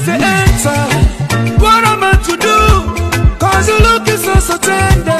just to enter. What am I to do? Cause your look is so, so tender.